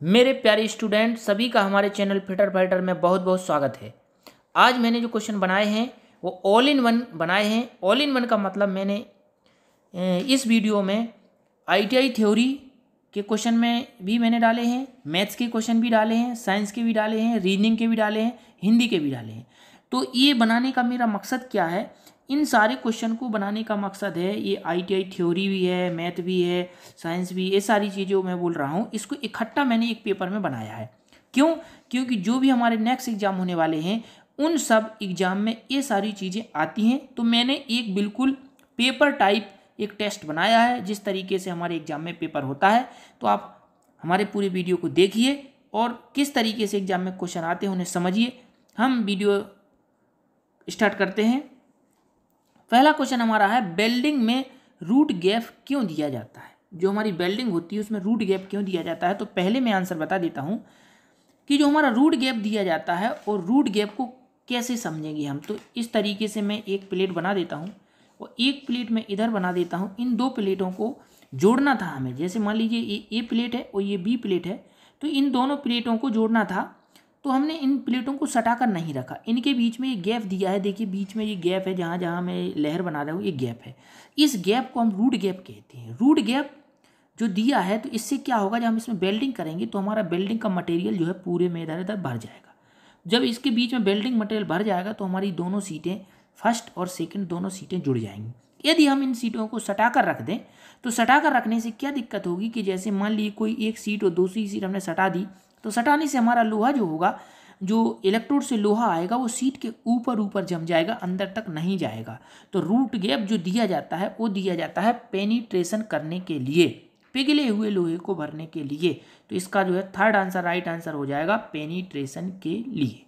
मेरे प्यारे स्टूडेंट, सभी का हमारे चैनल फिटर फाइटर में बहुत बहुत स्वागत है। आज मैंने जो क्वेश्चन बनाए हैं, वो ऑल इन वन बनाए हैं। ऑल इन वन का मतलब मैंने इस वीडियो में आईटीआई थ्योरी के क्वेश्चन में भी मैंने डाले हैं मैथ्स के क्वेश्चन भी डाले हैं साइंस के भी डाले हैं रीजनिंग के भी डाले हैं, हिंदी के भी डाले हैं। तो ये बनाने का मेरा मकसद क्या है? इन सारे क्वेश्चन को बनाने का मकसद है, ये आईटीआई थ्योरी भी है मैथ भी है साइंस भी, ये सारी चीज़ें मैं बोल रहा हूँ, इसको इकट्ठा मैंने एक पेपर में बनाया है। क्यों? क्योंकि जो भी हमारे नेक्स्ट एग्ज़ाम होने वाले हैं, उन सब एग्ज़ाम में ये सारी चीज़ें आती हैं। तो मैंने एक बिल्कुल पेपर टाइप एक टेस्ट बनाया है, जिस तरीके से हमारे एग्ज़ाम में पेपर होता है। तो आप हमारे पूरे वीडियो को देखिए और किस तरीके से एग्ज़ाम में क्वेश्चन आते हैं उन्हें समझिए। हम वीडियो स्टार्ट करते हैं। पहला क्वेश्चन हमारा है बेल्डिंग में रूट गैप क्यों दिया जाता है? जो हमारी बेल्डिंग होती है, उसमें रूट गैप क्यों दिया जाता है? तो पहले मैं आंसर बता देता हूँ कि जो हमारा रूट गैप दिया जाता है, और रूट गैप को कैसे समझेंगे हम? तो इस तरीके से मैं एक प्लेट बना देता हूँ, और एक प्लेट में इधर बना देता हूँ। इन दो प्लेटों को जोड़ना था हमें। जैसे मान लीजिए, ये ए प्लेट है, और ये बी प्लेट है तो इन दोनों प्लेटों को जोड़ना था। तो हमने इन प्लेटों को सटाकर नहीं रखा। इनके बीच में ये गैप दिया है। देखिए, बीच में ये गैप है, जहाँ जहाँ मैं लहर बना रहा हूँ, ये गैप है। इस गैप को हम रूट गैप कहते हैं। रूट गैप जो दिया है तो इससे क्या होगा? जब हम इसमें बेल्डिंग करेंगे तो हमारा बेल्डिंग का मटेरियल जो है पूरे में इधर इधर भर जाएगा। जब इसके बीच में बेल्डिंग मटेरियल भर जाएगा तो हमारी दोनों सीटें, फ़र्स्ट और सेकंड, दोनों सीटें जुड़ जाएँगी। यदि हम इन सीटों को सटा कर रख दें तो सटा कर रखने से क्या दिक्कत होगी कि जैसे मान लीजिए कोई एक सीट और दूसरी सीट हमने सटा दी तो सटाने से हमारा लोहा जो होगा, जो इलेक्ट्रोड से लोहा आएगा, वो सीट के ऊपर ऊपर जम जाएगा, अंदर तक नहीं जाएगा। तो रूट गैप जो दिया जाता है, वो दिया जाता है पेनिट्रेशन करने के लिए, पिघले हुए लोहे को भरने के लिए। तो इसका जो है थर्ड आंसर राइट आंसर हो जाएगा पेनिट्रेशन के लिए।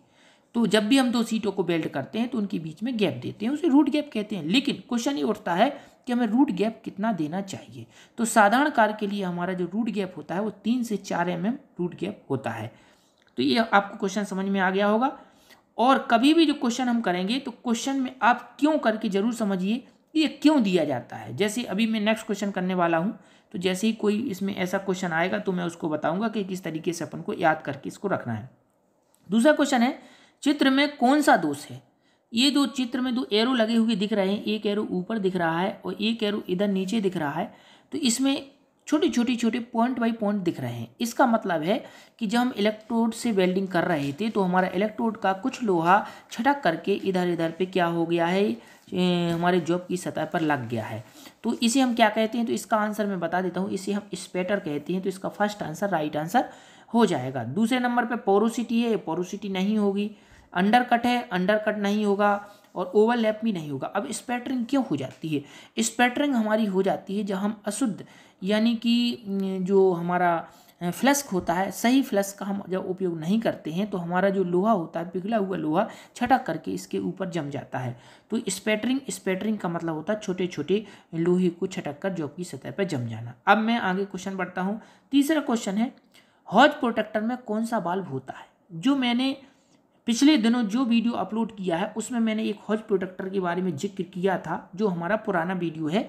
तो जब भी हम दो सीटों को बेल्ट करते हैं तो उनके बीच में गैप देते हैं, उसे रूट गैप कहते हैं। लेकिन क्वेश्चन ये उठता है कि हमें रूट गैप कितना देना चाहिए? तो साधारण कार के लिए हमारा जो रूट गैप होता है, वो तीन से चार एम mm रूट गैप होता है। तो ये आपको क्वेश्चन समझ में आ गया होगा। और कभी भी जो क्वेश्चन हम करेंगे तो क्वेश्चन में आप क्यों करके ज़रूर समझिए, ये क्यों दिया जाता है? जैसे अभी मैं नेक्स्ट क्वेश्चन करने वाला हूँ तो जैसे ही कोई इसमें ऐसा क्वेश्चन आएगा तो मैं उसको बताऊँगा कि किस तरीके से अपन को याद करके इसको रखना है। दूसरा क्वेश्चन है चित्र में कौन सा दोष है? ये दो चित्र में दो एरो लगे हुए दिख रहे हैं। एक एरो ऊपर दिख रहा है और एक एरो इधर नीचे दिख रहा है। तो इसमें छोटे छोटे छोटे पॉइंट बाई पॉइंट दिख रहे हैं। इसका मतलब है कि जब हम इलेक्ट्रोड से वेल्डिंग कर रहे थे तो हमारा इलेक्ट्रोड का कुछ लोहा छटक करके इधर इधर पे क्या हो गया है? हमारे जॉब की सतह पर लग गया है। तो इसे हम क्या कहते हैं? तो इसका आंसर मैं बता देता हूँ। इसे हम स्पेटर कहते हैं। तो इसका फ़र्स्ट आंसर राइट आंसर हो जाएगा। दूसरे नंबर पर पोरोसिटी है। पोरोसिटी नहीं होगी। अंडर कट है अंडर कट नहीं होगा और ओवरलैप भी नहीं होगा। अब स्पैटरिंग क्यों हो जाती है? स्पैटरिंग हमारी हो जाती है जब हम अशुद्ध, यानी कि जो हमारा फ्लस्क होता है, सही फ्लस्क का हम जब उपयोग नहीं करते हैं तो हमारा जो लोहा होता है, पिघला हुआ लोहा छटक करके इसके ऊपर जम जाता है। तो स्पैटरिंग स्पैटरिंग का मतलब होता है छोटे छोटे लोहे को छटक कर जॉब की सतह पर जम जाना। अब मैं आगे क्वेश्चन बढ़ता हूँ। तीसरा क्वेश्चन है हॉज प्रोटेक्टर में कौन सा बाल्ब होता है? जो मैंने पिछले दिनों जो वीडियो अपलोड किया है, उसमें मैंने एक हॉज प्रोटेक्टर के बारे में ज़िक्र किया था, जो हमारा पुराना वीडियो है।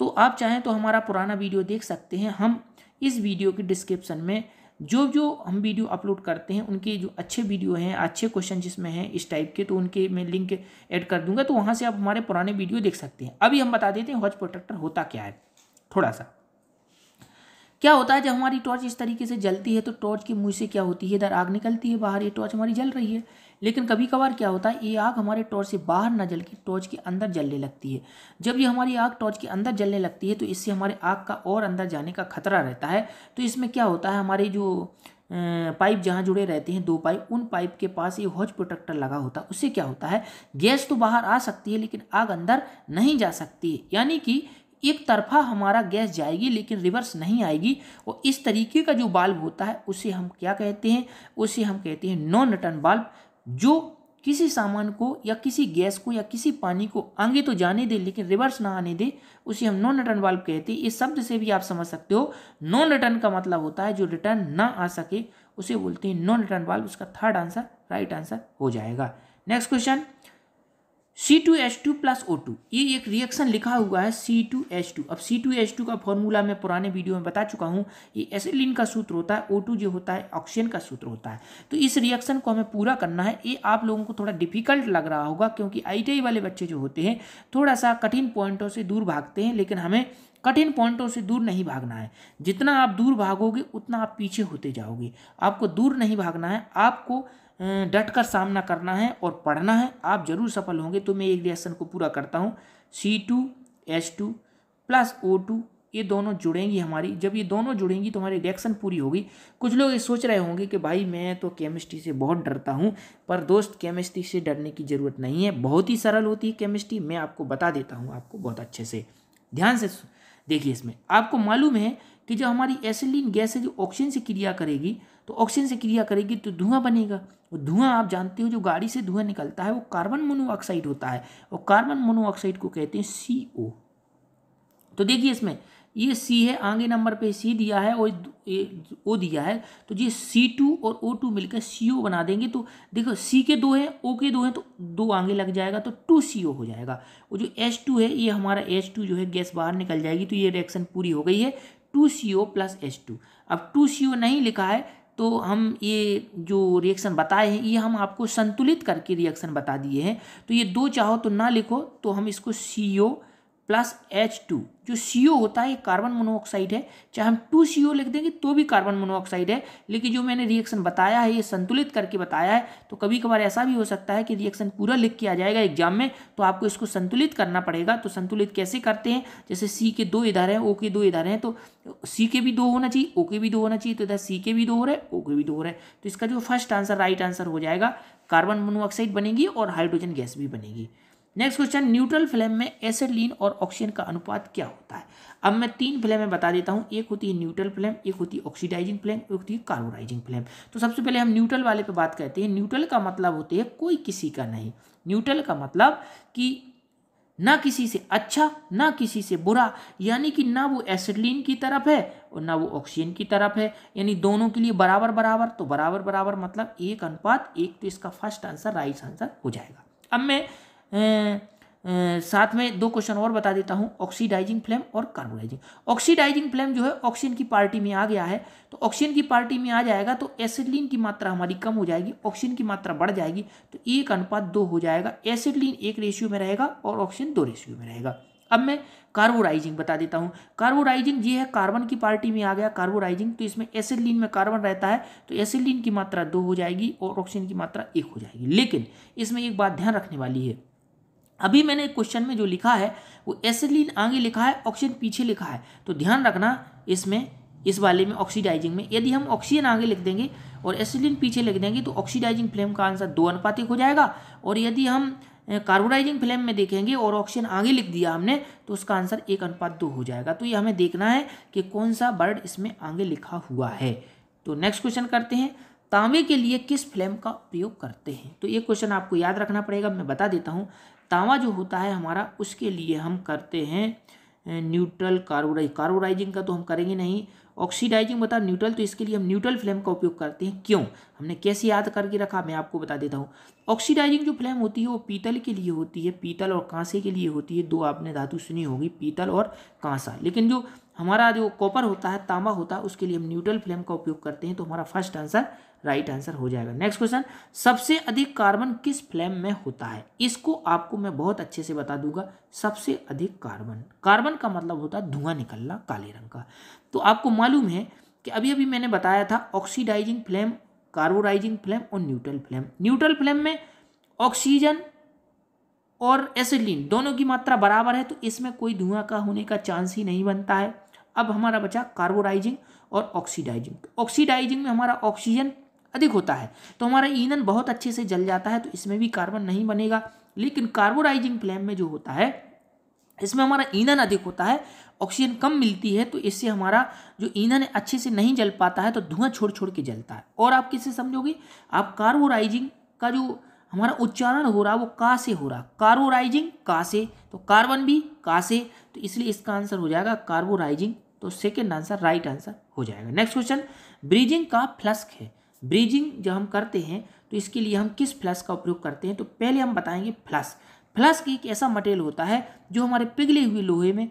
तो आप चाहें तो हमारा पुराना वीडियो देख सकते हैं। हम इस वीडियो के डिस्क्रिप्शन में जो जो हम वीडियो अपलोड करते हैं, उनके जो अच्छे वीडियो हैं, अच्छे क्वेश्चन जिसमें हैं इस टाइप के तो उनके मैं लिंक ऐड कर दूँगा। तो वहाँ से आप हमारे पुराने वीडियो देख सकते हैं। अभी हम बता देते हैं हॉज प्रोटेक्टर होता क्या है, थोड़ा सा। क्या होता है, जब हमारी टॉर्च इस तरीके से जलती है तो टॉर्च की मुँह से क्या होती है? इधर आग निकलती है बाहर, ये टॉर्च हमारी जल रही है। लेकिन कभी कभार क्या होता है, ये आग हमारे टॉर्च से बाहर न जल के टॉर्च के अंदर जलने लगती है। जब ये हमारी आग टॉर्च के अंदर जलने लगती है तो इससे हमारे आग का और अंदर जाने का खतरा रहता है। तो इसमें क्या होता है, हमारे जो पाइप जहाँ जुड़े रहते हैं, दो पाइप, उन पाइप के पास ये हॉज प्रोटेक्टर लगा होता है। उससे क्या होता है, गैस तो बाहर आ सकती है, लेकिन आग अंदर नहीं जा सकती यानी कि एक तरफा हमारा गैस जाएगी, लेकिन रिवर्स नहीं आएगी। और इस तरीके का जो बाल्ब होता है, उसे हम क्या कहते हैं? उसे हम कहते हैं नॉन रिटर्न बाल्ब जो किसी सामान को या किसी गैस को या किसी पानी को आगे तो जाने दे, लेकिन रिवर्स ना आने दे, उसे हम नॉन रिटर्न वाल्व कहते हैं। इस शब्द से भी आप समझ सकते हो। नॉन रिटर्न का मतलब होता है, जो रिटर्न ना आ सके, उसे बोलते हैं नॉन रिटर्न वाल्व उसका थर्ड आंसर राइट आंसर हो जाएगा। Next question C two H two plus O two ये एक रिएक्शन लिखा हुआ है सी टू एच टू अब सी टू एच टू का फॉर्मूला मैं पुराने वीडियो में बता चुका हूँ। ये एसिलिन का सूत्र होता है ओ टू जो होता है ऑक्सीजन का सूत्र होता है। तो इस रिएक्शन को हमें पूरा करना है। ये आप लोगों को थोड़ा डिफ़िकल्ट लग रहा होगा क्योंकि आई वाले बच्चे जो होते हैं, थोड़ा सा कठिन पॉइंटों से दूर भागते हैं, लेकिन हमें कठिन पॉइंटों से दूर नहीं भागना है। जितना आप दूर भागोगे, उतना आप पीछे होते जाओगे। आपको दूर नहीं भागना है। आपको डट कर सामना करना है और पढ़ना है। आप ज़रूर सफल होंगे तो मैं एक रिएक्शन को पूरा करता हूँ। C two H two plus O two ये दोनों जुड़ेंगी हमारी। जब ये दोनों जुड़ेंगी तो हमारी रिएक्शन पूरी होगी। कुछ लोग ये सोच रहे होंगे कि भाई, मैं तो केमिस्ट्री से बहुत डरता हूँ, पर दोस्त केमिस्ट्री से डरने की ज़रूरत नहीं है। बहुत ही सरल होती है केमिस्ट्री मैं आपको बता देता हूँ आपको बहुत अच्छे से। ध्यान से देखिए इसमें। आपको मालूम है कि जो हमारी एसिलिन गैस है, जो ऑक्सीजन से क्रिया करेगी तो ऑक्सीजन से क्रिया करेगी तो धुआँ बनेगा। और धुआँ आप जानते हो, जो गाड़ी से धुआँ निकलता है, वो कार्बन मोनोऑक्साइड होता है और कार्बन मोनोऑक्साइड को कहते हैं सी ओ तो देखिए इसमें, ये सी है, आगे नंबर पे सी दिया है और ओ दिया है। तो ये सी टू और ओ टू मिलकर सी ओ बना देंगे। तो देखो सी के दो हैं ओ के दो हैं तो दो आगे लग जाएगा तो टू सी ओ हो जाएगा। वो जो एच टू है, ये हमारा एच टू जो है, गैस बाहर निकल जाएगी तो ये रिएक्शन पूरी हो गई है। Two C O plus H two अब टू सी ओ नहीं लिखा है तो हम ये जो रिएक्शन बताए हैं, ये हम आपको संतुलित करके रिएक्शन बता दिए हैं। तो ये दो चाहो तो ना लिखो तो हम इसको C O plus H two जो सी ओ होता है, ये कार्बन मोनोऑक्साइड है। चाहे हम टू सी ओ लिख देंगे तो भी कार्बन मोनोऑक्साइड है। लेकिन जो मैंने रिएक्शन बताया है, ये संतुलित करके बताया है तो कभी कभार ऐसा भी हो सकता है कि रिएक्शन पूरा लिख के आ जाएगा एग्ज़ाम में तो आपको इसको संतुलित करना पड़ेगा। तो संतुलित कैसे करते हैं? जैसे सी के दो इधर हैं ओ के दो इधर हैं तो सी के भी दो होना चाहिए ओ के भी दो होना चाहिए तो इधर सी के भी दो हो रहे हैं ओ के भी दो हो रहे हैं। तो इसका जो फ़र्स्ट आंसर राइट आंसर हो जाएगा, कार्बन मोनोऑक्साइड बनेगी और हाइड्रोजन गैस भी बनेगी। नेक्स्ट क्वेश्चन न्यूट्रल फ्लेम में एसिडलीन और ऑक्सीजन का अनुपात क्या होता है? अब मैं तीन फ्लेमें बता देता हूँ। एक होती है न्यूट्रल फ्लेम एक होती है ऑक्सीडाइजिंग फ्लेम एक होती है कार्बोराइजिंग फ्लेम तो सबसे पहले हम न्यूट्रल वाले पे बात करते हैं। न्यूट्रल का मतलब होते है कोई किसी का नहीं। न्यूट्रल का मतलब कि ना किसी से अच्छा ना किसी से बुरा, यानी कि ना वो एसिडलिन की तरफ़ है और ना वो ऑक्सीजन की तरफ़ है। यानी दोनों के लिए बराबर बराबर तो बराबर बराबर मतलब एक अनुपात, एक तो इसका फ़र्स्ट आंसर राइट आंसर हो जाएगा। अब मैं साथ में दो क्वेश्चन और बता देता हूँ ऑक्सीडाइजिंग फ्लेम और कार्बोडाइजिंग ऑक्सीडाइजिंग फ्लेम जो है ऑक्सीजन की पार्टी में आ गया है। तो ऑक्सीजन की पार्टी में आ जाएगा तो एसिडलिन की मात्रा हमारी कम हो जाएगी ऑक्सीजन की मात्रा बढ़ जाएगी तो एक अनुपात दो हो जाएगा। एसिडलिन एक रेशियो में रहेगा और ऑक्सीजन दो रेशियो में रहेगा। अब मैं कार्बोराइजिंग बता देता हूँ। कार्बोराइजिंग ये है कार्बन की पार्टी में आ गया कार्बोराइजिंग तो इसमें एसिडलिन में कार्बन रहता है तो एसिडलिन की मात्रा दो हो जाएगी और ऑक्सीजन की मात्रा एक हो जाएगी। लेकिन इसमें एक बात ध्यान रखने वाली है। अभी मैंने क्वेश्चन में जो लिखा है, वो एसिडलिन आगे लिखा है ऑक्सीजन पीछे लिखा है। तो ध्यान रखना, इसमें, इस वाले में ऑक्सीडाइजिंग में, यदि हम ऑक्सीजन आगे लिख देंगे और एसिडलिन पीछे लिख देंगे तो ऑक्सीडाइजिंग फ्लेम का आंसर दो अनुपातिक हो जाएगा। और यदि हम कार्बोडाइजिंग फ्लेम में देखेंगे और ऑक्सीजन आगे लिख दिया हमने तो उसका आंसर एक अनुपात दो हो जाएगा। तो ये हमें देखना है कि कौन सा वर्ड इसमें आगे लिखा हुआ है। तो नेक्स्ट क्वेश्चन करते हैं, तांबे के लिए किस फ्लेम का प्रयोग करते हैं? तो ये क्वेश्चन आपको याद रखना पड़ेगा, मैं बता देता हूँ। तांबा जो होता है हमारा, उसके लिए हम करते हैं न्यूट्रल कार्बोराइज, कार्बोराइजिंग का तो हम करेंगे नहीं, ऑक्सीडाइजिंग बता न्यूट्रल तो इसके लिए हम न्यूट्रल फ्लेम का उपयोग करते हैं, क्यों? हमने कैसे याद करके रखा, मैं आपको बता देता हूँ। ऑक्सीडाइजिंग जो फ्लेम होती है, वो पीतल के लिए होती है, पीतल और कांसे के लिए होती है, दो आपने धातु सुनी होगी, पीतल और कांसा। लेकिन जो हमारा जो कॉपर होता है, तांबा होता है, उसके लिए हम न्यूट्रल फ्लेम का उपयोग करते हैं तो हमारा फ़र्स्ट आंसर राइट आंसर हो जाएगा। नेक्स्ट क्वेश्चन, सबसे अधिक कार्बन किस फ्लेम में होता है? इसको आपको मैं बहुत अच्छे से बता दूँगा, सबसे अधिक कार्बन। कार्बन का मतलब होता है धुआँ निकलना काले रंग का। तो आपको मालूम है कि अभी अभी मैंने बताया था ऑक्सीडाइजिंग फ्लेम कार्बोराइजिंग फ्लेम और न्यूट्रल फ्लेम न्यूट्रल फ्लेम में ऑक्सीजन और एसिडलिन दोनों की मात्रा बराबर है तो इसमें कोई धुआँ का होने का चांस ही नहीं बनता है। अब हमारा बचा कार्बोराइजिंग और ऑक्सीडाइजिंग ऑक्सीडाइजिंग में हमारा ऑक्सीजन अधिक होता है। तो हमारा ईंधन बहुत अच्छे से जल जाता है तो इसमें भी कार्बन नहीं बनेगा। लेकिन कार्बोराइजिंग फ्लेम में जो होता है, इसमें हमारा ईंधन अधिक होता है, ऑक्सीजन कम मिलती है तो इससे हमारा जो ईंधन अच्छे से नहीं जल पाता है तो धुआँ छोड़ छोड़ के जलता है। और आप किससे समझोगे? आप कार्बोराइजिंग का जो हमारा उच्चारण हो रहा वो का से हो रहा कार्बोराइजिंग का से तो कार्बन भी का से तो इसलिए इसका आंसर हो जाएगा कार्बोराइजिंग। तो सेकेंड आंसर राइट आंसर हो जाएगा। नेक्स्ट क्वेश्चन ब्रीजिंग का फ्लस्क है। ब्रीजिंग जब हम करते हैं तो इसके लिए हम किस फ्लस का उपयोग करते हैं? तो पहले हम बताएँगे फ्लस फ्लस की एक ऐसा मटेरियल होता है, जो हमारे पिघले हुए लोहे में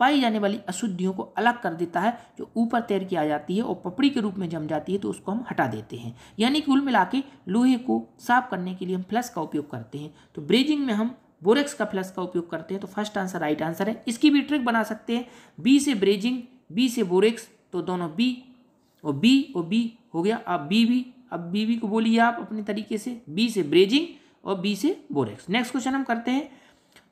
पाई जाने वाली अशुद्धियों को अलग कर देता है, जो ऊपर तैर के आ जाती है और पपड़ी के रूप में जम जाती है तो उसको हम हटा देते हैं। यानी कुल मिला के लोहे को साफ़ करने के लिए हम फ्लस का उपयोग करते हैं। तो ब्रेजिंग में हम बोरेक्स का फ्लस का उपयोग करते हैं तो फ़र्स्ट आंसर राइट आंसर है। इसकी भी ट्रिक बना सकते हैं। बी से ब्रेजिंग बी से बोरेक्स तो दोनों बी और बी और बी हो गया। अब बी भी, अब बी बी को बोलिए आप अपने तरीके से। बी से ब्रेजिंग और बी से बोरेक्स नेक्स्ट क्वेश्चन हम करते हैं।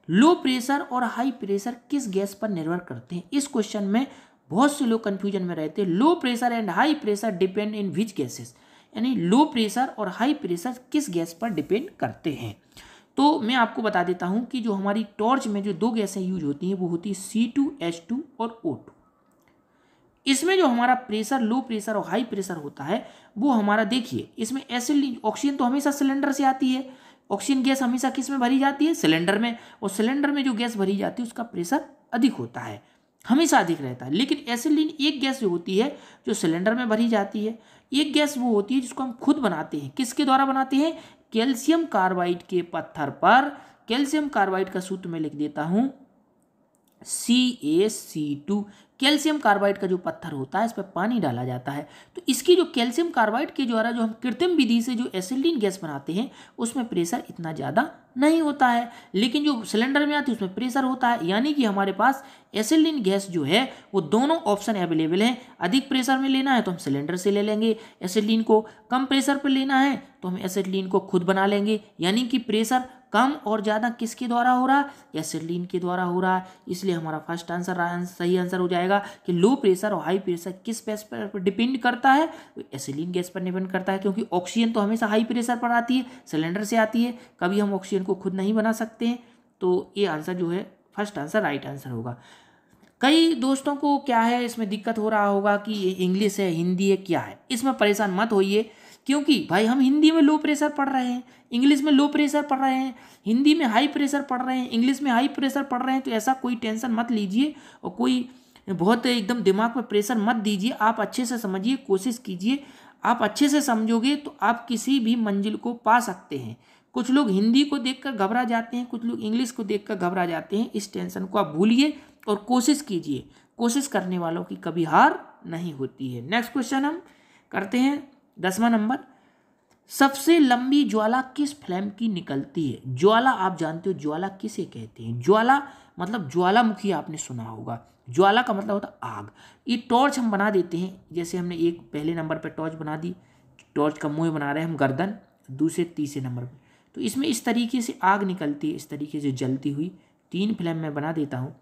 लो प्रेशर और हाई प्रेशर किस गैस पर निर्भर करते हैं? इस क्वेश्चन में बहुत से लोग कन्फ्यूज़न में रहते हैं। Low pressure and high pressure depend in which gases यानी लो प्रेशर और हाई प्रेशर किस गैस पर डिपेंड करते हैं? तो मैं आपको बता देता हूँ कि जो हमारी टॉर्च में जो दो गैसें यूज़ होती हैं, वो होती है सी टू एच टू और ओ टू इसमें जो हमारा प्रेशर, लो प्रेशर और हाई प्रेशर होता है, वो हमारा देखिए, इसमें एसिड ऑक्सीजन तो हमेशा सिलेंडर से आती है। ऑक्सीजन गैस हमेशा किसमें भरी जाती है? सिलेंडर में। और सिलेंडर में जो गैस भरी जाती है, उसका प्रेशर अधिक होता है। हमेशा अधिक रहता है। लेकिन एसिलिन एक गैस जो होती है, जो सिलेंडर में भरी जाती है, एक गैस वो होती है जिसको हम खुद बनाते हैं। किसके द्वारा बनाते हैं? कैल्शियम कार्बाइड के पत्थर पर। कैल्शियम कार्बाइड का सूत्र मैं लिख देता हूँ। C A C two calcium carbide का जो पत्थर होता है, इस पर पानी डाला जाता है। तो इसकी जो कैल्शियम कार्बाइड के द्वारा जो हम कृत्रिम विधि से जो एसिलिन गैस बनाते हैं, उसमें प्रेशर इतना ज़्यादा नहीं होता है। लेकिन जो सिलेंडर में आती है, उसमें प्रेशर होता है। यानी कि हमारे पास एसिलिन गैस जो है, वो दोनों ऑप्शन अवेलेबल हैं। अधिक प्रेशर में लेना है तो हम सिलेंडर से ले लेंगे एसिलिन को। कम प्रेशर पर लेना है तो हम एसिलिन को खुद बना लेंगे। यानी कि प्रेशर कम और ज़्यादा किसके द्वारा हो रहा? है एसिडलिन के द्वारा हो रहा। है इसलिए हमारा फ़र्स्ट आंसर सही आंसर हो जाएगा कि लो प्रेशर और हाई प्रेशर किस बेस पर डिपेंड करता है? एसिलिन गैस पर डिपेंड करता है क्योंकि ऑक्सीजन तो हमेशा हाई प्रेशर पर आती है सिलेंडर से आती है। कभी हम ऑक्सीजन को खुद नहीं बना सकते हैं। तो ये आंसर जो है फ़र्स्ट आंसर राइट आंसर होगा। कई दोस्तों को क्या है, इसमें दिक्कत हो रहा होगा कि इंग्लिश है, हिंदी है, क्या है? इसमें परेशान मत होइए। क्योंकि भाई हम हिंदी में लो प्रेशर पढ़ रहे हैं, इंग्लिश में लो प्रेशर पढ़ रहे हैं, हिंदी में हाई प्रेशर पढ़ रहे हैं, इंग्लिश में हाई प्रेशर पढ़ रहे हैं तो ऐसा कोई टेंशन मत लीजिए और कोई बहुत एकदम दिमाग में प्रेशर मत दीजिए। आप अच्छे से समझिए, कोशिश कीजिए। आप अच्छे से समझोगे तो आप किसी भी मंजिल को पा सकते हैं। कुछ लोग हिंदी को देखकर घबरा जाते हैं, कुछ लोग इंग्लिश को देखकर घबरा जाते हैं। इस टेंशन को आप भूलिए और कोशिश कीजिए। कोशिश करने वालों की कभी हार नहीं होती है। नेक्स्ट क्वेश्चन हम करते हैं। दसवां नंबर, सबसे लंबी ज्वाला किस फ्लेम की निकलती है? ज्वाला आप जानते हो, ज्वाला किसे कहते हैं? ज्वाला मतलब ज्वालामुखी आपने सुना होगा। ज्वाला का मतलब होता है आग। ये टॉर्च हम बना देते हैं। जैसे हमने एक पहले नंबर पर टॉर्च बना दी, टॉर्च का मुँह बना रहे हैं हम गर्दन, दूसरे, तीसरे नंबर पर तो इसमें इस तरीके से आग निकलती है, इस तरीके से जलती हुई। तीन फ्लेम में बना देता हूँ।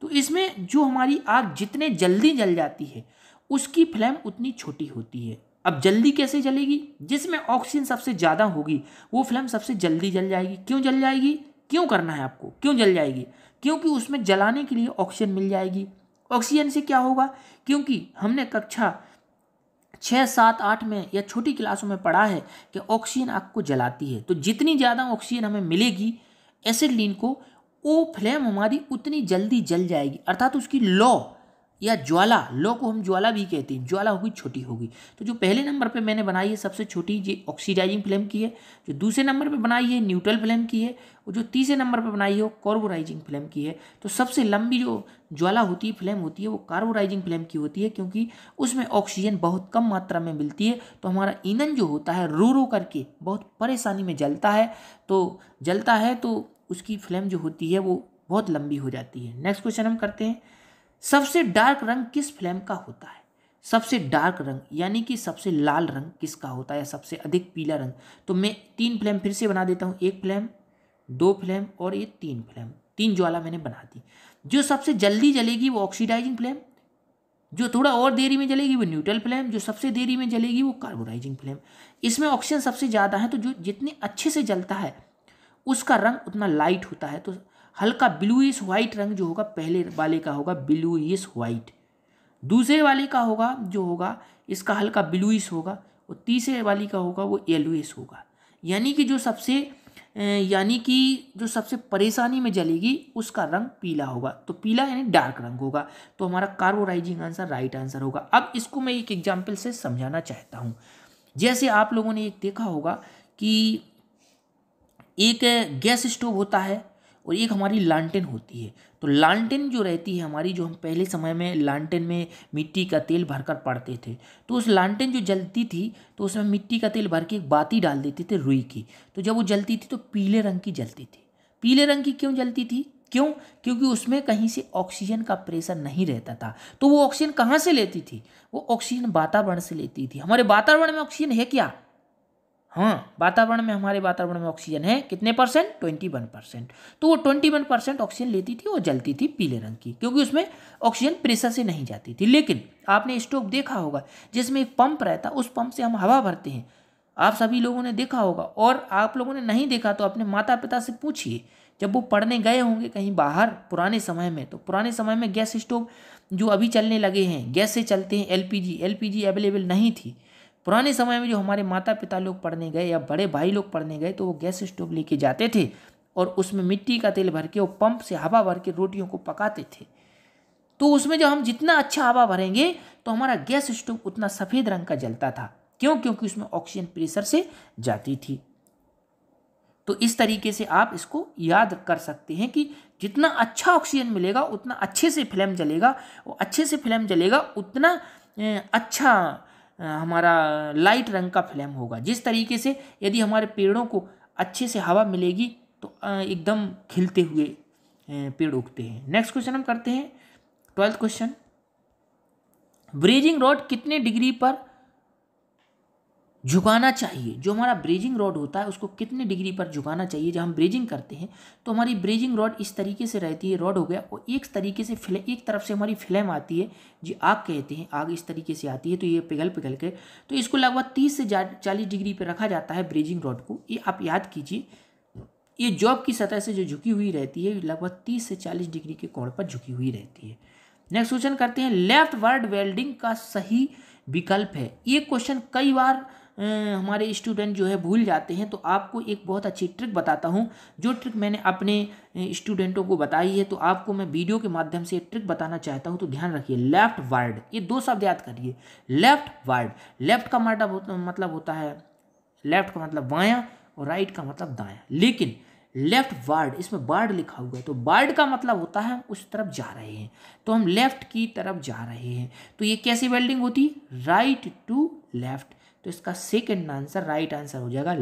तो इसमें जो हमारी आग जितने जल्दी जल जाती है, उसकी फ्लेम उतनी छोटी होती है। अब जल्दी कैसे जलेगी? जिसमें ऑक्सीजन सबसे ज़्यादा होगी, वो फ्लेम सबसे जल्दी जल जाएगी। क्यों जल जाएगी? क्यों करना है आपको? क्यों जल जाएगी? क्योंकि उसमें जलाने के लिए ऑक्सीजन मिल जाएगी। ऑक्सीजन से क्या होगा? क्योंकि हमने कक्षा छः सात, आठ में या छोटी क्लासों में पढ़ा है कि ऑक्सीजन आग को जलाती है। तो जितनी ज़्यादा ऑक्सीजन हमें मिलेगी एसिड लीन को वो फ्लेम हमारी उतनी जल्दी जल जाएगी। अर्थात उसकी लॉ या ज्वाला, लो को हम ज्वाला भी कहते हैं, ज्वाला होगी, छोटी होगी। तो जो पहले नंबर पे मैंने बनाई है, सबसे छोटी ये ऑक्सीडाइजिंग फ्लेम की है, जो दूसरे नंबर पे बनाई है न्यूट्रल फ्लेम की है, और जो तीसरे नंबर पे बनाई है, वो कार्बोराइजिंग फ्लेम की है। तो सबसे लंबी जो ज्वाला होती है फ्लेम होती है, वो कार्बोराइजिंग फ्लेम की होती है, क्योंकि उसमें ऑक्सीजन बहुत कम मात्रा में मिलती है। तो हमारा ईंधन जो होता है, रो रो करके बहुत परेशानी में जलता है। तो जलता है तो उसकी फ्लेम जो होती है, वो बहुत लंबी हो जाती है। नेक्स्ट क्वेश्चन हम करते हैं। सबसे डार्क रंग किस फ्लेम का होता है? सबसे डार्क रंग, यानी कि सबसे लाल रंग किसका होता है सबसे अधिक पीला रंग? तो मैं तीन फ्लेम फिर से बना देता हूँ। एक फ्लेम, दो फ्लेम और ये तीन फ्लेम। तीन ज्वाला मैंने बना दी। जो सबसे जल्दी जलेगी वो ऑक्सीडाइजिंग फ्लेम जो थोड़ा और देरी में जलेगी वो न्यूट्रल फ्लेम जो सबसे देरी में जलेगी वो कार्बोनाइजिंग फ्लेम इसमें ऑक्सीजन सबसे ज़्यादा है तो जो जितने अच्छे से जलता है, उसका रंग उतना लाइट होता है। तो हल्का ब्लूइश वाइट रंग जो होगा, पहले वाले का होगा ब्लूइश वाइट दूसरे वाले का होगा, जो होगा, इसका हल्का ब्लूइश होगा और तीसरे वाले का होगा, वो येलोइश होगा। यानी कि जो सबसे यानी कि जो सबसे परेशानी में जलेगी, उसका रंग पीला होगा। तो पीला यानी डार्क रंग होगा। तो हमारा कार्बोराइजिंग आंसर राइट आंसर होगा। अब इसको मैं एक एग्ज़ाम्पल से समझाना चाहता हूँ। जैसे आप लोगों ने एक देखा होगा कि एक गैस स्टोव होता है और एक हमारी लालटेन होती है। तो लालटेन जो रहती है हमारी, जो हम पहले समय में लालटेन में मिट्टी का तेल भरकर पड़ते थे तो उस लालटेन जो जलती थी तो उसमें मिट्टी का तेल भर के एक बाती डाल देते थे रुई की। तो जब वो जलती थी तो पीले रंग की जलती थी। पीले रंग की क्यों जलती थी? क्यों? क्योंकि उसमें कहीं से ऑक्सीजन का प्रेशर नहीं रहता था। तो वो ऑक्सीजन कहाँ से लेती थी? वो ऑक्सीजन वातावरण से लेती थी। हमारे वातावरण में ऑक्सीजन है क्या? हाँ वातावरण में, हमारे वातावरण में ऑक्सीजन है, कितने परसेंट ट्वेंटी वन परसेंट तो वो ट्वेंटी वन परसेंट ऑक्सीजन लेती थी और जलती थी पीले रंग की, क्योंकि उसमें ऑक्सीजन प्रेशर से नहीं जाती थी। लेकिन आपने स्टोव देखा होगा, जिसमें एक पंप रहता, उस पंप से हम हवा भरते हैं। आप सभी लोगों ने देखा होगा, और आप लोगों ने नहीं देखा तो अपने माता पिता से पूछिए। जब वो पढ़ने गए होंगे कहीं बाहर पुराने समय में तो पुराने समय में गैस स्टोव जो अभी चलने लगे हैं, गैस से चलते हैं एलपीजी एलपीजी अवेलेबल नहीं थी। पुराने समय में जो हमारे माता पिता लोग पढ़ने गए या बड़े भाई लोग पढ़ने गए तो वो गैस स्टोव लेके जाते थे और उसमें मिट्टी का तेल भर के वो पंप से हवा भर के रोटियों को पकाते थे। तो उसमें जब हम जितना अच्छा हवा भरेंगे तो हमारा गैस स्टोव उतना सफ़ेद रंग का जलता था। क्यों? क्योंकि उसमें ऑक्सीजन प्रेशर से जाती थी। तो इस तरीके से आप इसको याद कर सकते हैं कि जितना अच्छा ऑक्सीजन मिलेगा, उतना अच्छे से फ्लेम जलेगा और अच्छे से फ्लेम जलेगा, उतना अच्छा हमारा लाइट रंग का फ्लेम होगा। जिस तरीके से यदि हमारे पेड़ों को अच्छे से हवा मिलेगी तो एकदम खिलते हुए पेड़ उगते हैं। नेक्स्ट क्वेश्चन हम करते हैं। ट्वेल्थ क्वेश्चन ब्रीजिंग रॉड कितने डिग्री पर झुकाना चाहिए। जो हमारा ब्रेजिंग रॉड होता है, उसको कितने डिग्री पर झुकाना चाहिए? जब हम ब्रेजिंग करते हैं तो हमारी ब्रेजिंग रॉड इस तरीके से रहती है रॉड हो गया, और एक तरीके से फिले एक तरफ़ से हमारी फ्लेम आती है, जी आग कहते हैं, आग इस तरीके से आती है तो ये पिघल पिघल के। तो इसको लगभग तीस से चालीस डिग्री पर रखा जाता है ब्रेजिंग रॉड को। ये आप याद कीजिए, ये जॉब की सतह से जो झुकी हुई रहती है, लगभग तीस से चालीस डिग्री के कोण पर झुकी हुई रहती है। नेक्स्ट क्वेश्चन करते हैं लेफ़्ट वर्ड वेल्डिंग का सही विकल्प है। ये क्वेश्चन कई बार हमारे स्टूडेंट जो है भूल जाते हैं तो आपको एक बहुत अच्छी ट्रिक बताता हूँ। जो ट्रिक मैंने अपने स्टूडेंटों को बताई है तो आपको मैं वीडियो के माध्यम से ट्रिक बताना चाहता हूँ तो ध्यान रखिए लेफ़्ट वर्ड ये दो शब्द याद करिए। लेफ़्ट वर्ड लेफ़्ट का मतलब मतलब होता है लेफ़्ट का मतलब बायां और राइट का मतलब दायां। लेकिन लेफ़्ट वर्ड इसमें वर्ड लिखा हुआ है तो वर्ड का मतलब होता है, उस तरफ़ जा रहे हैं। तो हम लेफ़्ट की तरफ़ जा रहे हैं। तो ये कैसी वेल्डिंग होती? राइट टू लेफ़्ट तो इसका सेकंड आंसर राइट आंसर हो जाएगा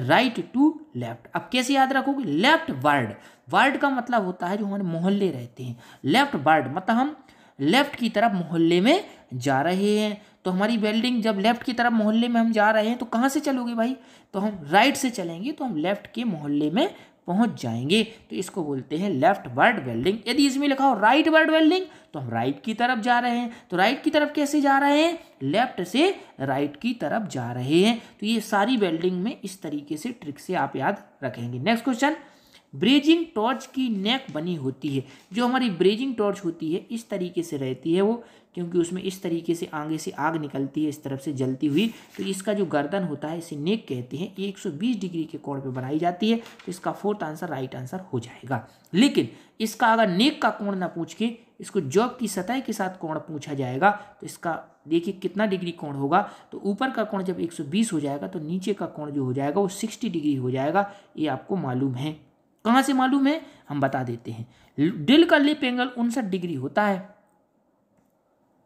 राइट टू लेफ़्ट अब कैसे याद रखोगे? लेफ़्ट वर्ड वर्ड का मतलब होता है जो हमारे मोहल्ले रहते हैं। लेफ़्ट वर्ड मतलब हम लेफ़्ट की तरफ़ मोहल्ले में जा रहे हैं। तो हमारी वेल्डिंग जब लेफ़्ट की तरफ़ मोहल्ले में हम जा रहे हैं तो कहाँ से चलोगे भाई? तो हम राइट से चलेंगे तो हम लेफ़्ट के मोहल्ले में पहुँच जाएँगे। तो इसको बोलते हैं लेफ़्ट वर्ड वेल्डिंग यदि इसमें लिखा हो राइट वर्ड वेल्डिंग तो हम राइट की तरफ़ जा रहे हैं। तो राइट की तरफ़ कैसे जा रहे हैं? लेफ़्ट से राइट की तरफ़ जा रहे हैं। तो ये सारी वेल्डिंग में इस तरीके से ट्रिक से आप याद रखेंगे। नेक्स्ट क्वेश्चन ब्रेजिंग टॉर्च की नेक बनी होती है। जो हमारी ब्रेजिंग टॉर्च होती है, इस तरीके से रहती है वो। क्योंकि उसमें इस तरीके से आगे से आग निकलती है, इस तरफ़ से जलती हुई। तो इसका जो गर्दन होता है, इसे नेक कहते हैं। ये 120 डिग्री के कोण पे बनाई जाती है तो इसका फोर्थ आंसर, राइट आंसर हो जाएगा। लेकिन इसका अगर नेक का कोण ना पूछ के, इसको जॉब की सतह के साथ कोण पूछा जाएगा तो इसका देखिए कितना डिग्री कोण होगा। तो ऊपर का कोण जब 120 हो जाएगा तो नीचे का कोण जो हो जाएगा, वो 60 डिग्री हो जाएगा। ये आपको मालूम है। कहाँ से मालूम है? हम बता देते हैं। डिल का लिप एंगल उनसठ डिग्री होता है।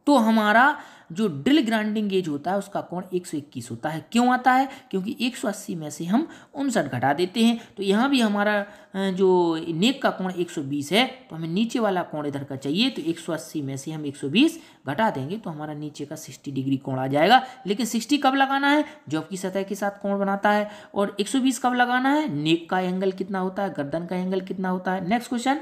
तो हमारा जो ड्रिल ग्राइंडिंग गेज होता है, उसका कोण 121 होता है। क्यों आता है? क्योंकि 180 में से हम उनसठ घटा देते हैं। तो यहाँ भी हमारा जो नेक का कोण 120 है तो हमें नीचे वाला कोण इधर का चाहिए तो 180 में से हम 120 घटा देंगे तो हमारा नीचे का 60 डिग्री कोण आ जाएगा। लेकिन 60 कब लगाना है? जॉब की सतह के साथ कोण बनाता है। और 120 कब लगाना है? नेक का एंगल कितना होता है? गर्दन का एंगल कितना होता है? नेक्स्ट क्वेश्चन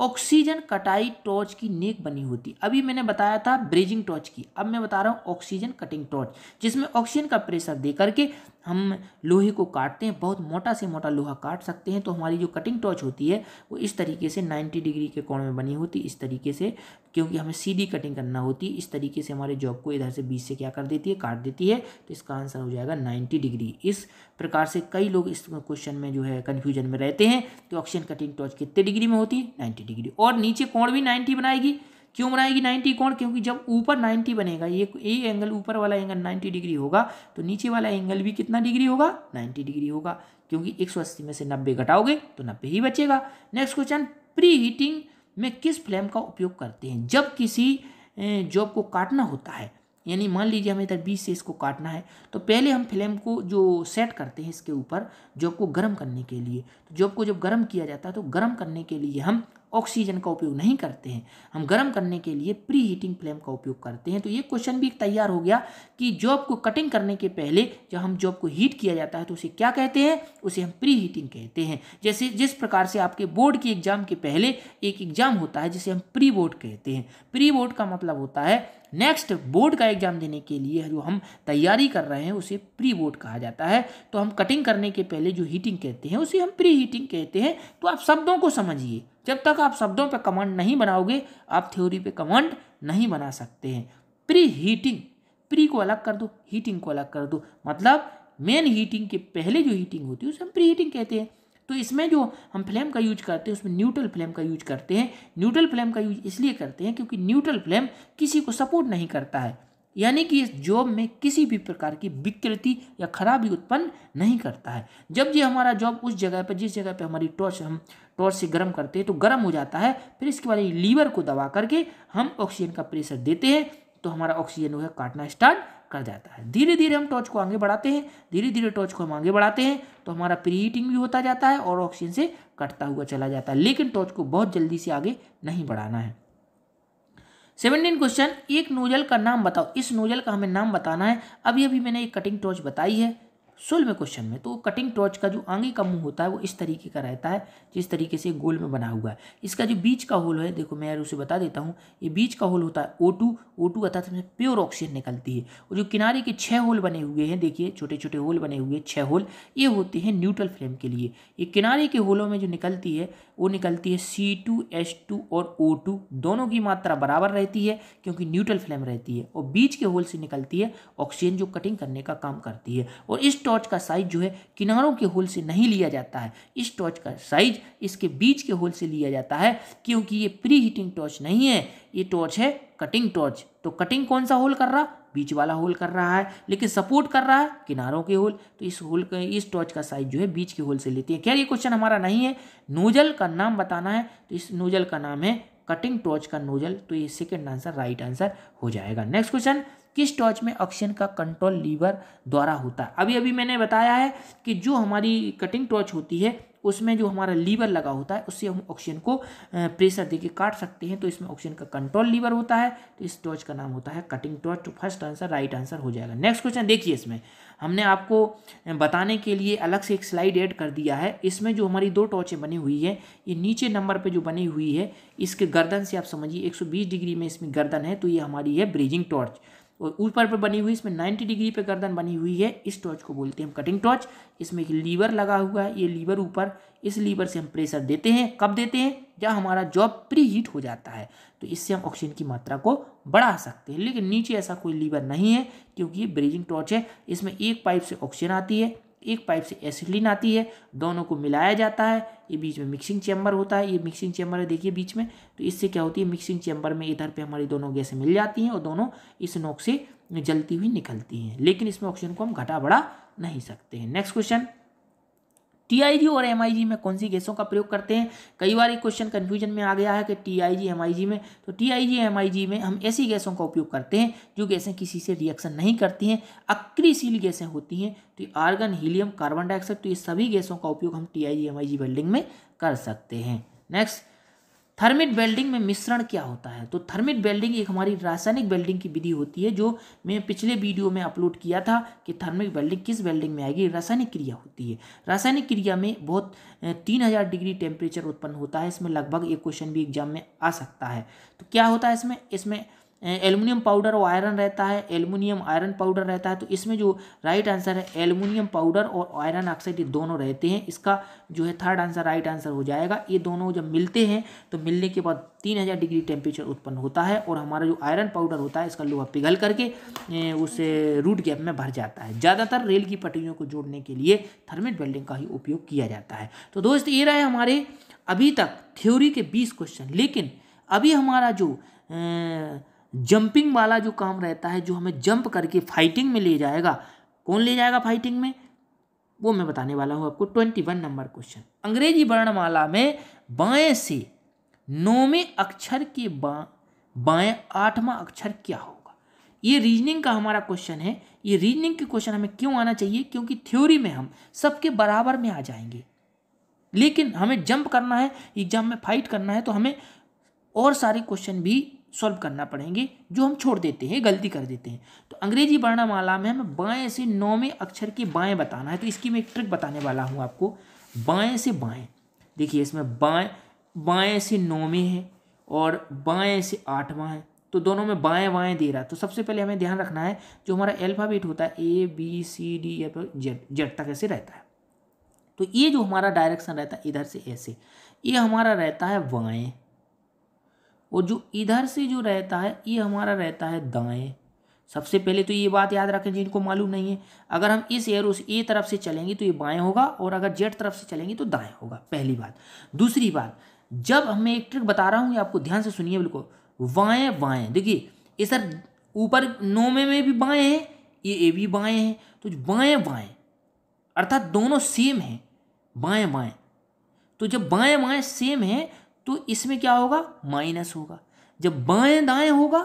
ऑक्सीजन कटाई टॉर्च की नेक बनी होती। अभी मैंने बताया था ब्रेजिंग टॉर्च की। अब मैं बता रहा हूँ ऑक्सीजन कटिंग टॉर्च, जिसमें ऑक्सीजन का प्रेशर दे करके हम लोहे को काटते हैं, बहुत मोटा से मोटा लोहा काट सकते हैं तो हमारी जो कटिंग टॉर्च होती है, वो इस तरीके से 90 डिग्री के कोण में बनी होती, इस तरीके से, क्योंकि हमें सीधी कटिंग करना होती, इस तरीके से हमारे जॉब को इधर से बीच से क्या कर देती है, काट देती है तो इसका आंसर हो जाएगा नाइन्टी डिग्री इस प्रकार से कई लोग इस क्वेश्चन में जो है कन्फ्यूज़न में रहते हैं तो ऑक्सीजन कटिंग टॉर्च कितने डिग्री में होती? है नाइन्टी डिग्री और नीचे कोण भी नाइन्टी बनाएगी? क्यों बनाएगी नाइन्टी कोण? क्योंकि जब ऊपर नाइन्टी बनेगा, ये ए एंगल ऊपर वाला एंगल नाइन्टी डिग्री होगा तो नीचे वाला एंगल भी कितना डिग्री होगा? नाइन्टी डिग्री होगा। क्योंकि एक सौ अस्सी में से नब्बे घटाओगे तो नब्बे ही बचेगा। नेक्स्ट क्वेश्चन प्री हीटिंग में किस फ्लेम का उपयोग करते हैं? जब किसी जॉब को काटना होता है, यानी मान लीजिए हमें इधर बीस से इसको काटना है तो पहले हम फ्लेम को जो सेट करते हैं इसके ऊपर जॉब को गर्म करने के लिए तो जॉब को जब गर्म किया जाता है तो गर्म करने के लिए हम ऑक्सीजन का उपयोग नहीं करते हैं। हम गर्म करने के लिए प्री हीटिंग फ्लेम का उपयोग करते हैं। तो ये क्वेश्चन भी तैयार हो गया कि जॉब को कटिंग करने के पहले जब हम जॉब को हीट किया जाता है तो उसे क्या कहते हैं? उसे हम प्री हीटिंग कहते हैं। जैसे जिस प्रकार से आपके बोर्ड के एग्ज़ाम के पहले एक एग्ज़ाम होता है जिसे हम प्री बोर्ड कहते हैं। प्री बोर्ड का मतलब होता है नेक्स्ट बोर्ड का एग्ज़ाम देने के लिए जो हम तैयारी कर रहे हैं, उसे प्री बोर्ड कहा जाता है। तो हम कटिंग करने के पहले जो हीटिंग कहते हैं, उसे हम प्री हीटिंग कहते हैं। तो आप शब्दों को समझिए। जब तक आप शब्दों पर कमांड नहीं बनाओगे, आप थ्योरी पे कमांड नहीं बना सकते हैं। प्री हीटिंग प्री को अलग कर दो हीटिंग को अलग कर दो। मतलब मेन हीटिंग के पहले जो हीटिंग होती है, उसे हम प्री हीटिंग कहते हैं। तो इसमें जो हम फ्लेम का यूज़ करते हैं, उसमें न्यूट्रल फ्लेम का यूज़ करते हैं। न्यूट्रल फ्लेम का यूज़ इसलिए करते हैं क्योंकि न्यूट्रल फ्लेम किसी को सपोर्ट नहीं करता है। यानी कि इस जॉब में किसी भी प्रकार की विकृति या खराबी उत्पन्न नहीं करता है। जब ये हमारा जॉब उस जगह पर, जिस जगह पर हमारी टॉर्च, हम टॉर्च से गर्म करते हैं तो गर्म हो जाता है। फिर इसके बाद लीवर को दबा करके हम ऑक्सीजन का प्रेशर देते हैं तो हमारा ऑक्सीजन जो है काटना स्टार्ट कर जाता है। धीरे धीरे हम टॉर्च को आगे बढ़ाते हैं धीरे धीरे टॉर्च को हम आगे बढ़ाते हैं तो हमारा प्री हीटिंग भी होता जाता है और ऑक्सीजन से कटता हुआ चला जाता है। लेकिन टॉर्च को बहुत जल्दी से आगे नहीं बढ़ाना है। सेवनटीन क्वेश्चन एक नोजल का नाम बताओ। इस नोजल का हमें नाम बताना है। अभी अभी मैंने एक कटिंग टॉर्च बताई है। सोलहवें क्वेश्चन में तो कटिंग टॉर्च का जो आगे का मुँह होता है, वो इस तरीके का रहता है, जिस तरीके से गोल में बना हुआ है। इसका जो बीच का होल है, देखो मैं यार उसे बता देता हूँ, ये बीच का होल होता है ओ टू ओ टू अर्थात इसमें प्योर ऑक्सीजन निकलती है। और जो किनारे के छः होल बने हुए हैं, देखिए छोटे छोटे होल बने हुए छः होल, ये होते हैं न्यूट्रल फ्लेम के लिए। ये किनारे के होलों में जो निकलती है, वो निकलती है सी टू एच टू और ओ टू दोनों की मात्रा बराबर रहती है, क्योंकि न्यूट्रल फ्लेम रहती है। और बीच के होल से निकलती है ऑक्सीजन जो कटिंग करने का काम करती है। और इस टॉर्च का साइज़ जो है किनारों के होल से नहीं लिया जाता है। इस टॉर्च का साइज़ इसके बीच के होल से लिया जाता है, क्योंकि ये प्री हीटिंग टॉर्च नहीं है। ये टॉर्च है कटिंग टॉर्च। तो कटिंग कौन सा होल कर रहा? बीच वाला होल कर रहा है, लेकिन सपोर्ट कर रहा है किनारों के होल। तो इस होल का, इस टॉर्च का साइज़ जो है बीच के होल से लेते हैं। खैर, ये क्वेश्चन हमारा नहीं है। नोजल का नाम बताना है। तो इस नोजल का नाम है कटिंग टॉर्च का नोजल। तो ये सेकेंड आंसर राइट आंसर हो जाएगा। नेक्स्ट क्वेश्चन किस टॉर्च में ऑक्सीजन का कंट्रोल लीवर द्वारा होता है? अभी अभी मैंने बताया है कि जो हमारी कटिंग टॉर्च होती है, उसमें जो हमारा लीवर लगा होता है, उससे हम ऑक्सीजन को प्रेशर देके काट सकते हैं तो इसमें ऑक्सीजन का कंट्रोल लीवर होता है तो इस टॉर्च का नाम होता है कटिंग टॉर्च तो फ़र्स्ट आंसर राइट आंसर हो जाएगा। नेक्स्ट क्वेश्चन देखिए इसमें। हमने आपको बताने के लिए अलग से एक स्लाइड ऐड कर दिया है। इसमें जो हमारी दो टॉर्चें बनी हुई है, ये नीचे नंबर पर जो बनी हुई है, इसके गर्दन से आप समझिए 120 डिग्री में इसमें गर्दन है तो ये हमारी है ब्रीजिंग टॉर्च और ऊपर पर बनी हुई, इसमें 90 डिग्री पे गर्दन बनी हुई है। इस टॉर्च को बोलते हैं हम कटिंग टॉर्च इसमें एक लीवर लगा हुआ है। ये लीवर ऊपर, इस लीवर से हम प्रेशर देते हैं। कब देते हैं? जब हमारा जॉब प्री हीट हो जाता है। तो इससे हम ऑक्सीजन की मात्रा को बढ़ा सकते हैं। लेकिन नीचे ऐसा कोई लीवर नहीं है, क्योंकि ये ब्रीजिंग टॉर्च है। इसमें एक पाइप से ऑक्सीजन आती है। एक पाइप से एसिडलिन आती है, दोनों को मिलाया जाता है, ये बीच में मिक्सिंग चैम्बर होता है, ये मिक्सिंग चैम्बर है, देखिए बीच में तो इससे क्या होती है, मिक्सिंग चैम्बर में इधर पे हमारी दोनों गैसें मिल जाती हैं और दोनों इस नोक से जलती हुई निकलती हैं, लेकिन इसमें ऑक्सीजन को हम घटा बढ़ा नहीं सकते हैं। नेक्स्ट क्वेश्चन टीआईजी और एमआईजी में कौन सी गैसों का प्रयोग करते हैं? कई बार एक क्वेश्चन कन्फ्यूज़न में आ गया है कि टीआईजी एमआईजी में। तो टीआईजी एमआईजी में हम ऐसी गैसों का उपयोग करते हैं जो गैसें किसी से रिएक्शन नहीं करती हैं। अक्रियशील गैसें होती हैं। तो आर्गन हीलियम कार्बन डाइऑक्साइड तो ये सभी गैसों का उपयोग हम टी आई बिल्डिंग में कर सकते हैं। नेक्स्ट थर्मिट बेल्डिंग में मिश्रण क्या होता है? तो थर्मिट बेल्डिंग एक हमारी रासायनिक बेल्डिंग की विधि होती है, जो मैं पिछले वीडियो में अपलोड किया था कि थर्मिक बेल्डिंग किस बेल्डिंग में आएगी? रासायनिक क्रिया होती है। रासायनिक क्रिया में बहुत तीन हज़ार डिग्री टेम्परेचर उत्पन्न होता है, इसमें लगभग एक क्वेश्चन भी एग्ज़ाम में आ सकता है। तो क्या होता है इसमें? इसमें एल्युमिनियम पाउडर और आयरन रहता है, एल्युमिनियम आयरन पाउडर रहता है तो इसमें जो राइट आंसर है, एल्युमिनियम पाउडर और आयरन ऑक्साइड ये दोनों रहते हैं। इसका जो है थर्ड आंसर राइट आंसर हो जाएगा। ये दोनों जब मिलते हैं तो मिलने के बाद तीन हज़ार डिग्री टेम्परेचर उत्पन्न होता है और हमारा जो आयरन पाउडर होता है, इसका लोहा पिघल करके उस रूट गैप में भर जाता है। ज़्यादातर रेल की पटरियों को जोड़ने के लिए थर्मेट वेल्डिंग का ही उपयोग किया जाता है। तो दोस्त, ये रहे हमारे अभी तक थ्योरी के बीस क्वेश्चन लेकिन अभी हमारा जो जंपिंग वाला जो काम रहता है, जो हमें जंप करके फाइटिंग में ले जाएगा, कौन ले जाएगा फाइटिंग में? वो मैं बताने वाला हूँ आपको ट्वेंटी वन नंबर क्वेश्चन अंग्रेज़ी वर्णमाला में बाएँ से नौवें अक्षर के बा, बाएँ आठवां अक्षर क्या होगा? ये रीजनिंग का हमारा क्वेश्चन है। ये रीजनिंग के क्वेश्चन हमें क्यों आना चाहिए? क्योंकि थ्योरी में हम सबके बराबर में आ जाएँगे। लेकिन हमें जंप करना है एग्ज़ाम में फाइट करना है तो हमें और सारे क्वेश्चन भी सॉल्व करना पड़ेंगे, जो हम छोड़ देते हैं, गलती कर देते हैं। तो अंग्रेज़ी वर्णमाला में हमें बाएँ से नौवें अक्षर के बाएँ बताना है तो इसकी मैं एक ट्रिक बताने वाला हूँ आपको। बाएँ से बाएँ। देखिए, इसमें बाएँ बाएँ से नौवें है और बाएँ से आठवां है। तो दोनों में बाएँ बाएँ दे रहा है। तो सबसे पहले हमें ध्यान रखना है, जो हमारा एल्फ़ाबेट होता है A B C D F Z Z तक ऐसे रहता है। तो ये जो हमारा डायरेक्शन रहता है, इधर से ऐसे, ये हमारा रहता है बाएँ। और जो इधर से जो रहता है, ये हमारा रहता है दाएँ। सबसे पहले तो ये बात याद रखें जिनको मालूम नहीं है, अगर हम इस एरो से, ए तरफ़ से चलेंगे तो ये बाएँ होगा और अगर जेड तरफ़ से चलेंगे तो दाएँ होगा, पहली बात। दूसरी बात, जब मैं एक ट्रिक बता रहा हूँ आपको ध्यान से सुनिए बिल्कुल। वाएँ वाएँ, देखिए ये सर ऊपर नोमे में भी बाएँ हैं, ये ए भी बाएँ हैं तो बाएँ बाएँ, अर्थात दोनों सेम हैं, बाएँ बाएँ। तो जब बाएँ, बाएँ सेम है तो इसमें क्या होगा? माइनस होगा। जब बाएँ दाएँ होगा,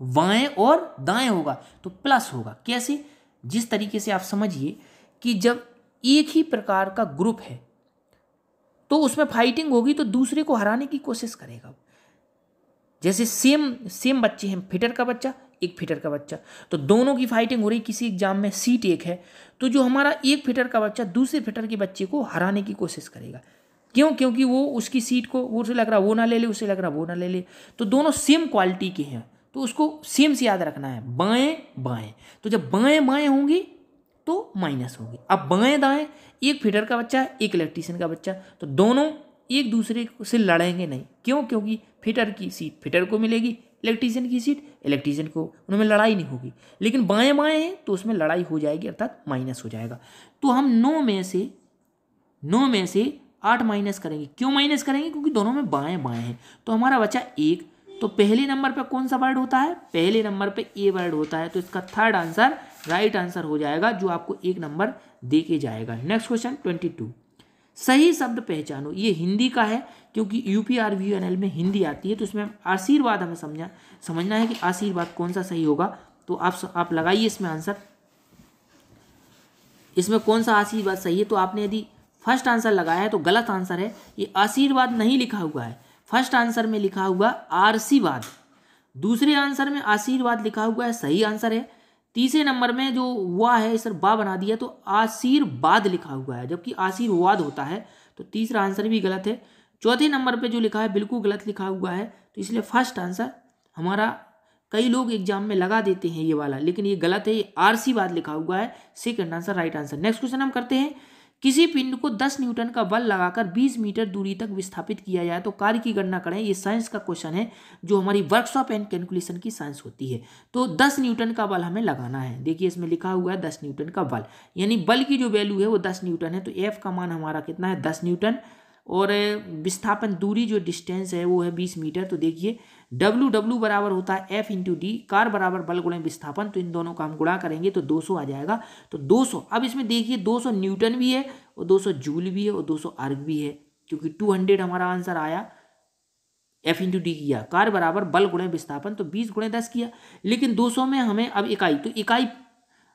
बाएँ और दाएँ होगा तो प्लस होगा। कैसे? जिस तरीके से आप समझिए कि जब एक ही प्रकार का ग्रुप है तो उसमें फाइटिंग होगी तो दूसरे को हराने की कोशिश करेगा जैसे सेम सेम बच्चे हैं, फिटर का बच्चा, एक फिटर का बच्चा। तो दोनों की फाइटिंग हो रही, किसी एग्ज़ाम में सीट एक है तो जो हमारा एक फिटर का बच्चा दूसरे फिटर के बच्चे को हराने की कोशिश करेगा। क्यों? क्योंकि वो उसकी सीट को, वो उसे लग रहा, वो ना ले ले, उसे लग रहा, वो ना ले ले। तो दोनों सेम क्वालिटी के हैं। तो उसको सेम से याद रखना है। बाएँ बाएँ। तो जब बाएँ बाएँ होंगी तो माइनस होगी। अब बाएँ, दाएँ, एक फिटर का बच्चा है, एक इलेक्ट्रीशियन का बच्चा। तो दोनों एक दूसरे से लड़ेंगे नहीं। क्यों? क्योंकि फिटर की सीट फिटर को मिलेगी इलेक्ट्रीशियन की सीट इलेक्ट्रीशियन को। उनमें लड़ाई नहीं होगी। लेकिन बाएँ बाएँ हैं तो उसमें लड़ाई हो जाएगी, अर्थात माइनस हो जाएगा। तो हम नौ में से, नौ में से आठ माइनस करेंगे। क्यों माइनस करेंगे? क्योंकि दोनों में बाएँ बाएँ हैं। तो हमारा बचा एक। तो पहले नंबर पे कौन सा वर्ड होता है? पहले नंबर पे ए वर्ड होता है। तो इसका थर्ड आंसर, राइट आंसर हो जाएगा, जो आपको एक नंबर दे के जाएगा। Next question, twenty two. सही शब्द पहचानो। ये हिंदी का है, क्योंकि UP R V N L में हिंदी आती है। तो इसमें आशीर्वाद हमें समझा, समझना है कि आशीर्वाद कौन सा सही होगा। तो आप आप लगाइए इसमें आंसर। इसमें कौन सा आशीर्वाद सही है? तो आपने यदि फ़र्स्ट आंसर लगाया है तो गलत आंसर है। ये आशीर्वाद नहीं लिखा हुआ है। फ़र्स्ट आंसर में लिखा हुआ आरसीवाद दूसरे आंसर में आशीर्वाद लिखा हुआ है, सही आंसर है। तीसरे नंबर में जो हुआ है सर बा बना दिया तो आशीर्वाद लिखा हुआ है। जबकि आशीर्वाद होता है तो तीसरा आंसर भी गलत है। चौथे नंबर पे जो लिखा है, बिल्कुल गलत लिखा हुआ है तो इसलिए फ़र्स्ट आंसर हमारा, कई लोग एग्ज़ाम में लगा देते हैं ये वाला, लेकिन ये गलत है, ये आरसी बाद लिखा हुआ है। Second answer, right answer. Next question हम करते हैं। किसी पिंड को 10 न्यूटन का बल लगाकर 20 मीटर दूरी तक विस्थापित किया जाए तो कार्य की गणना करें। ये साइंस का क्वेश्चन है, जो हमारी वर्कशॉप एंड कैलकुलेशन की साइंस होती है। तो 10 न्यूटन का बल हमें लगाना है। देखिए, इसमें लिखा हुआ है 10 न्यूटन का बल। यानी बल की जो वैल्यू है वो 10 न्यूटन है। तो एफ़ का मान हमारा कितना है? दस न्यूटन। और विस्थापन दूरी जो डिस्टेंस है, वो है बीस मीटर तो देखिए डब्ल्यू डब्ल्यू बराबर होता है एफ़ इंटू डी कार बराबर बल गुणे विस्थापन तो इन दोनों का हम गुणा करेंगे तो 200 आ जाएगा। तो 200 अब इसमें देखिए 200 न्यूटन भी है और 200 जूल भी है और 200 अर्ग भी है, क्योंकि 200 हमारा आंसर आया एफ़ इंटू डी किया, कार बराबर बल गुणे विस्थापन तो बीस गुणे दस किया। लेकिन दो सौ में हमें अब इकाई तो इकाई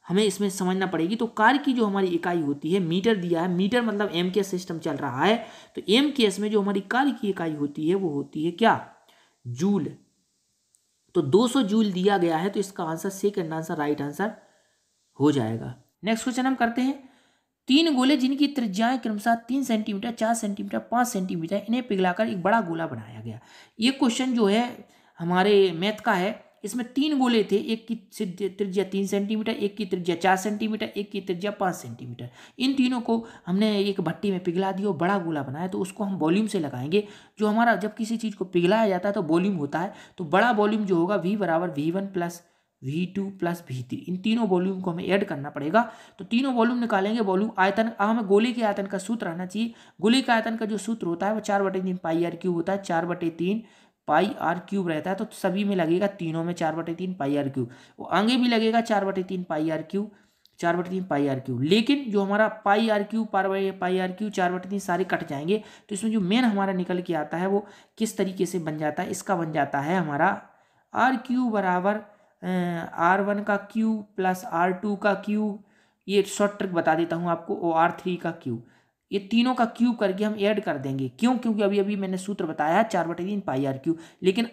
हमें इसमें समझना पड़ेगी। तो कार की जो हमारी इकाई होती है, मीटर दिया है, मीटर मतलब एम के सिस्टम चल रहा है। तो एम के एस में जो हमारी कार की इकाई होती है, वो होती है क्या? जूल। तो 200 जूल दिया गया है तो इसका answer second answer right answer हो जाएगा। नेक्स्ट क्वेश्चन हम करते हैं। तीन गोले जिनकी त्रिज्याएँ क्रमशः तीन सेंटीमीटर चार सेंटीमीटर पाँच सेंटीमीटर इन्हें पिघलाकर एक बड़ा गोला बनाया गया। ये क्वेश्चन जो है, हमारे मैथ का है। इसमें तीन गोले थे, एक की त्रिज्या तीन सेंटीमीटर, एक की त्रिज्या चार सेंटीमीटर, एक की त्रिज्या पाँच सेंटीमीटर। इन तीनों को हमने एक भट्टी में पिघला दिया और बड़ा गोला बनाया तो उसको हम वॉल्यूम से लगाएँगे। जो हमारा जब किसी चीज़ को पिघलाया जाता है तो वॉल्यूम होता है तो बड़ा वॉल्यूम जो होगा वी बराबर V one plus V two plus V three. इन तीनों वॉल्यूम को हमें ऐड करना पड़ेगा। तो तीनों वॉल्यूम निकालेंगे, वॉल्यूम आयतन, अब हमें गोले के आयतन का सूत्र रहना चाहिए। गोले के आयतन का जो सूत्र होता है, वो चार बटे तीन पाई आर क्यूब होता है, चार बटे तीन पाई आर क्यूब रहता है तो सभी में लगेगा तीनों में चार बटे तीन पाई आर क्यूब। वो आगे भी लगेगा चार बटे तीन पाई आर क्यूब, चार बटे तीन पाई आर क्यूब। लेकिन जो हमारा पाई आर क्यूब, पार पाई आर क्यूब, चार बटे तीन सारे कट जाएँगे तो इसमें जो मेन हमारा निकल के आता है वो किस तरीके से बन जाता है, इसका बन जाता है हमारा आर क्यू बराबर आर वन का क्यू प्लस आर टू का क्यू ये शॉर्ट ट्रिक बता देता हूँ आपको ओ आर थ्री का क्यू ये तीनों का क्यूब करके हम ऐड कर देंगे। क्यों? क्योंकि अभी अभी मैंने सूत्र बताया, चार बटे तीन पाई आर क्यू लेकिन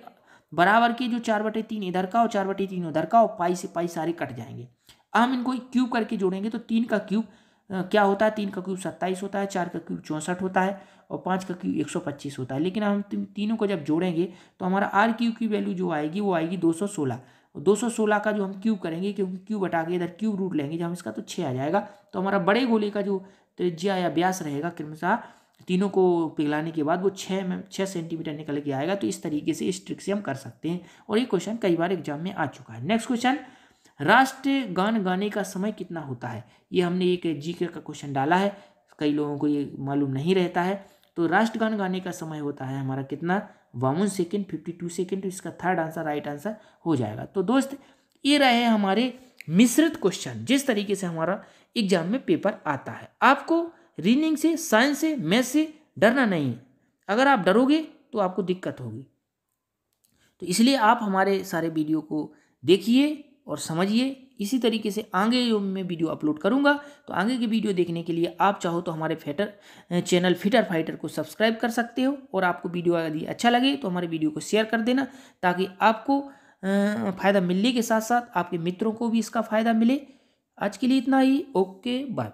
बराबर के जो चार बटे तीन इधर का और चार बटे तीन उधर का, और पाई से पाई सारे कट जाएँगे। अब हम इनको क्यूब करके जोड़ेंगे तो तीन का क्यूब क्या होता है? तीन का क्यूब सत्ताईस होता है, चार का क्यूब चौंसठ होता है, और पाँच का क्यूब एक सौ पच्चीस होता है। लेकिन हम तीनों को जब जोड़ेंगे तो हमारा आर क्यूब की वैल्यू जो आएगी, वो आएगी दो सौ सोलह। दो सौ सोलह का जो हम क्यूब करेंगे, क्योंकि क्यूब हटा के इधर क्यूब रूट लेंगे, जब हम इसका तो छः आ जाएगा तो हमारा बड़े गोले का जो त्रिज्या या व्यास रहेगा क्रमशः तीनों को पिघलाने के बाद वो छः में छः सेंटीमीटर निकल के आएगा। तो इस तरीके से इस ट्रिक से हम कर सकते हैं। और ये क्वेश्चन कई बार एग्ज़ाम में आ चुका है। नेक्स्ट क्वेश्चन राष्ट्रीय गान गाने का समय कितना होता है? ये हमने एक जी का क्वेश्चन डाला है। कई लोगों को ये मालूम नहीं रहता है। तो राष्ट्रगान गाने का समय होता है हमारा कितना? बावन सेकेंड फिफ्टी टू सेकेंड तो इसका थर्ड आंसर राइट आंसर हो जाएगा। तो दोस्त, ये रहे हमारे मिश्रित क्वेश्चन जिस तरीके से हमारा एग्ज़ाम में पेपर आता है। आपको रीडिंग से, साइंस से, मैथ से डरना नहीं है। अगर आप डरोगे तो आपको दिक्कत होगी। तो इसलिए आप हमारे सारे वीडियो को देखिए और समझिए। इसी तरीके से आगे मैं वीडियो अपलोड करूँगा। तो आगे की वीडियो देखने के लिए आप चाहो तो हमारे फेटर चैनल फिटर फाइटर को सब्सक्राइब कर सकते हो और आपको वीडियो यदि अच्छा लगे तो हमारे वीडियो को शेयर कर देना ताकि आपको फ़ायदा मिलने के साथ साथ आपके मित्रों को भी इसका फ़ायदा मिले। आज के लिए इतना ही। Okay bye.